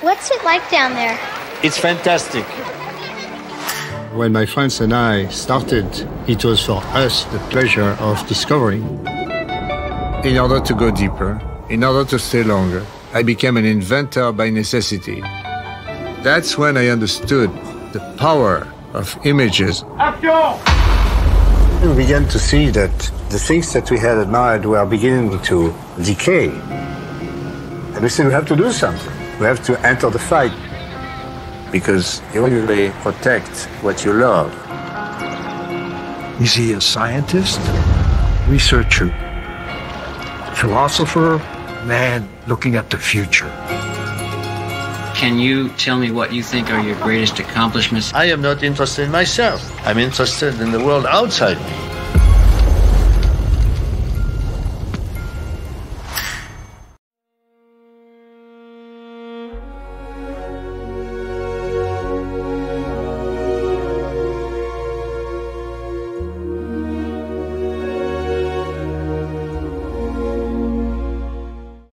What's it like down there? It's fantastic. When my friends and I started, it was for us the pleasure of discovering. In order to go deeper, in order to stay longer, I became an inventor by necessity. That's when I understood the power of images. We began to see that the things that we had admired were beginning to decay. And we said, we have to do something. We have to enter the fight. Because you only protect what you love. Is he a scientist? Researcher? Philosopher? Man looking at the future. Can you tell me what you think are your greatest accomplishments? I am not interested in myself. I'm interested in the world outside me.